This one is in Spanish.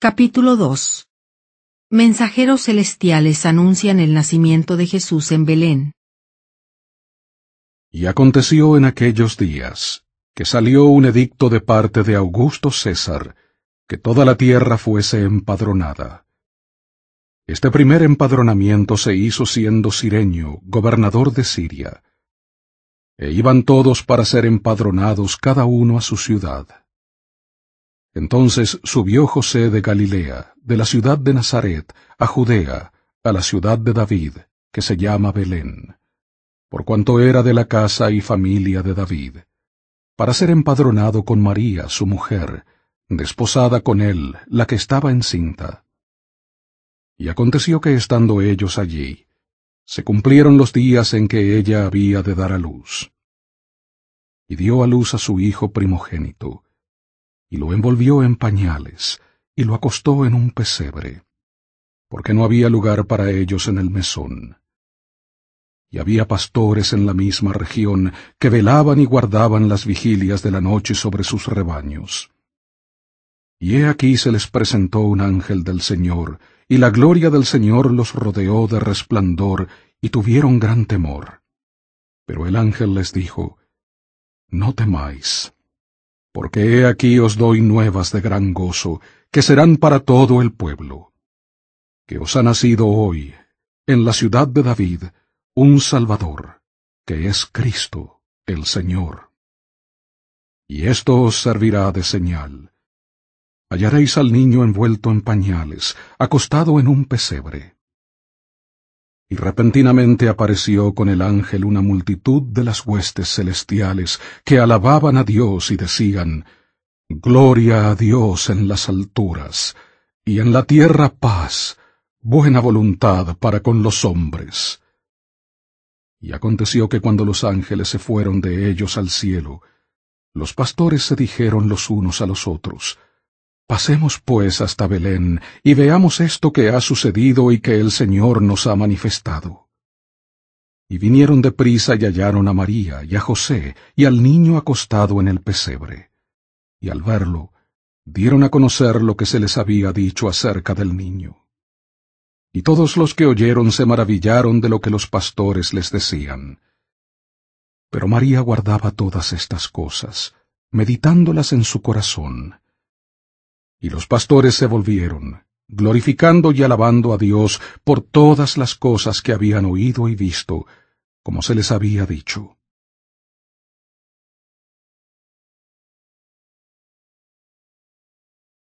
Capítulo 2 Mensajeros celestiales anuncian el nacimiento de Jesús en Belén. Y aconteció en aquellos días que salió un edicto de parte de Augusto César, que toda la tierra fuese empadronada. Este primer empadronamiento se hizo siendo Sireño, gobernador de Siria. E iban todos para ser empadronados cada uno a su ciudad. Entonces subió José de Galilea, de la ciudad de Nazaret, a Judea, a la ciudad de David, que se llama Belén, por cuanto era de la casa y familia de David, para ser empadronado con María, su mujer, desposada con él, la que estaba encinta. Y aconteció que estando ellos allí, se cumplieron los días en que ella había de dar a luz. Y dio a luz a su hijo primogénito, y lo envolvió en pañales, y lo acostó en un pesebre, porque no había lugar para ellos en el mesón. Y había pastores en la misma región que velaban y guardaban las vigilias de la noche sobre sus rebaños. Y he aquí se les presentó un ángel del Señor, y la gloria del Señor los rodeó de resplandor, y tuvieron gran temor. Pero el ángel les dijo, No temáis porque he aquí os doy nuevas de gran gozo, que serán para todo el pueblo. Que os ha nacido hoy, en la ciudad de David, un Salvador, que es Cristo el Señor. Y esto os servirá de señal. Hallaréis al niño envuelto en pañales, acostado en un pesebre. Y repentinamente apareció con el ángel una multitud de las huestes celestiales que alababan a Dios y decían, Gloria a Dios en las alturas, y en la tierra paz, buena voluntad para con los hombres. Y aconteció que cuando los ángeles se fueron de ellos al cielo, los pastores se dijeron los unos a los otros, Pasemos pues hasta Belén y veamos esto que ha sucedido y que el Señor nos ha manifestado. Y vinieron de prisa y hallaron a María y a José y al niño acostado en el pesebre. Y al verlo, dieron a conocer lo que se les había dicho acerca del niño. Y todos los que oyeron se maravillaron de lo que los pastores les decían. Pero María guardaba todas estas cosas, meditándolas en su corazón. Y los pastores se volvieron, glorificando y alabando a Dios por todas las cosas que habían oído y visto, como se les había dicho.